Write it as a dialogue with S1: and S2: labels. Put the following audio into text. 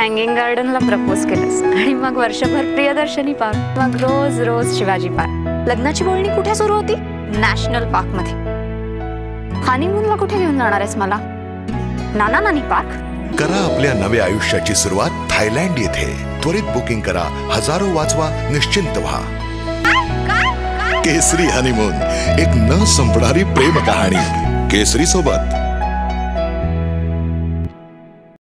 S1: Hanging गार्डनला propose केलंस. आणि मग वर्षभर प्रियदर्शनी पार्क मग रोज रोज शिवाजी पार्क लग्नाची बोलणी कुठे सुरू होती? नॅशनल पार्कमध्ये. हनीमूनला कुठे घेऊन जाणार आहेस मला? नाना नानी पार्क
S2: करा आपल्या नव्या आयुष्याची सुरुवात थायलंड येथे. त्वरित बुकिंग करा. हजारो वाचवा. निश्चिंत व्हा. केसरी हनीमून एक न संपणारी प्रेम कहाणी. केसरी सोबत.